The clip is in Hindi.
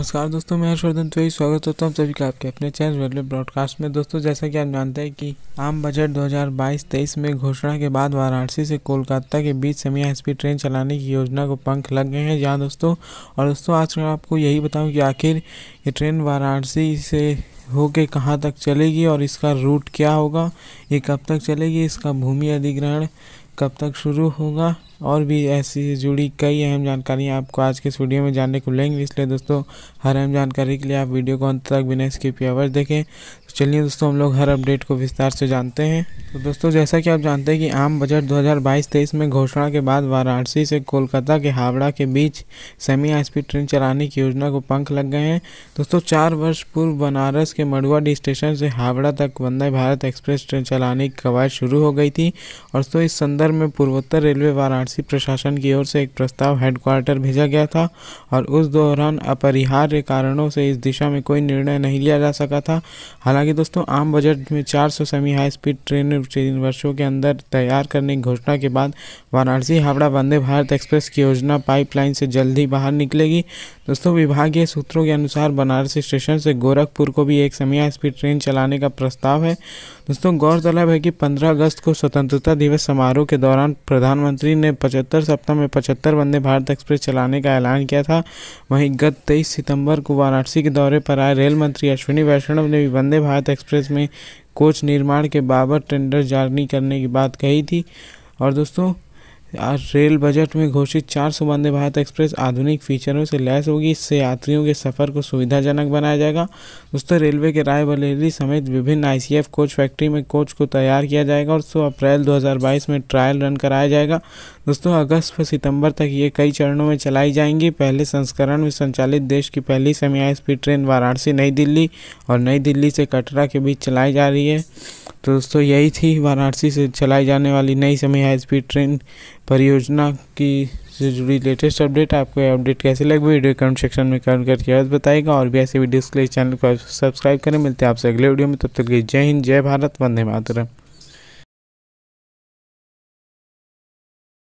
नमस्कार दोस्तों, मैं हर्षवर्धन चौधरी स्वागत करता हूँ सभी का आपके अपने चैनल रेलवे ब्रॉडकास्ट में। दोस्तों, जैसा कि आप जानते हैं कि आम बजट 2022-23 में घोषणा के बाद वाराणसी से कोलकाता के बीच सेमी हाई ट्रेन चलाने की योजना को पंख लग गए हैं। जहाँ दोस्तों, और दोस्तों, आज मैं आपको यही बताऊँ कि आखिर ये ट्रेन वाराणसी से होके कहाँ तक चलेगी और इसका रूट क्या होगा, ये कब तक चलेगी, इसका भूमि अधिग्रहण कब तक शुरू होगा और भी ऐसी जुड़ी कई अहम जानकारियाँ आपको आज के इस वीडियो में जानने को मिलेंगी। इसलिए दोस्तों, हर अहम जानकारी के लिए आप वीडियो को अंत तक बिना स्किप आवर्स देखें। तो चलिए दोस्तों, हम लोग हर अपडेट को विस्तार से जानते हैं। तो दोस्तों, जैसा कि आप जानते हैं कि आम बजट 2022-23 में घोषणा के बाद वाराणसी से कोलकाता के हावड़ा के बीच सेमी हाई स्पीड ट्रेन चलाने की योजना को पंख लग गए हैं। दोस्तों, चार वर्ष पूर्व बनारस के मड़ुआडी स्टेशन से हावड़ा तक वंदे भारत एक्सप्रेस ट्रेन चलाने की कवायद शुरू हो गई थी। और तो इस संदर्भ में पूर्वोत्तर रेलवे वाराणसी प्रशासन की ओर से एक प्रस्ताव हेडक्वार्टर भेजा गया था और उस दौरान अपरिहार्य कारणों से इस दिशा में कोई निर्णय नहीं लिया जा सका था। हालाँकि दोस्तों, आम बजट में 400 सेमी हाई स्पीड ट्रेन तीन वर्षों के अंदर तैयार करने की घोषणा के बाद वाराणसी हावड़ा वंदे भारत एक्सप्रेस की योजना पाइपलाइन से जल्द ही बाहर निकलेगी। दोस्तों, विभागीय सूत्रों के अनुसार बनारस स्टेशन से गोरखपुर को भी एक सेमी हाई स्पीड ट्रेन चलाने का प्रस्ताव है। दोस्तों, गौरतलब है कि 15 अगस्त को स्वतंत्रता दिवस समारोह के दौरान प्रधानमंत्री ने 75 सप्ताह में 75 वंदे भारत एक्सप्रेस चलाने का ऐलान किया था। वहीं गत 23 सितंबर को वाराणसी के दौरे पर आए रेल मंत्री अश्विनी वैष्णव ने भी वंदे भारत एक्सप्रेस में कोच निर्माण के बाबर टेंडर जारी करने की बात कही थी। और दोस्तों आज रेल बजट में घोषित चार सौ वंदे भारत एक्सप्रेस आधुनिक फीचरों से लैस होगी। इससे यात्रियों के सफ़र को सुविधाजनक बनाया जाएगा। दोस्तों, रेलवे के राय रायबरेली समेत विभिन्न आईसीएफ कोच फैक्ट्री में कोच को तैयार किया जाएगा और सो अप्रैल 2022 में ट्रायल रन कराया जाएगा। दोस्तों, अगस्त व सितंबर तक ये कई चरणों में चलाई जाएँगी। पहले संस्करण में संचालित देश की पहली semi high speed train Varanasi, नई दिल्ली और नई दिल्ली से कटरा के बीच चलाई जा रही है। तो दोस्तों, यही थी वाराणसी से चलाई जाने वाली नई समय हाई स्पीड ट्रेन परियोजना की से जुड़ी लेटेस्ट अपडेट आपको ये अपडेट कैसे लगे वीडियो कमेंट सेक्शन में कमेंट करके आज बताएगा और भी ऐसे वीडियोस के लिए चैनल को सब्सक्राइब करें। मिलते हैं आपसे अगले वीडियो में। तब तक के जय हिंद, जय भारत, वंदे मातरम।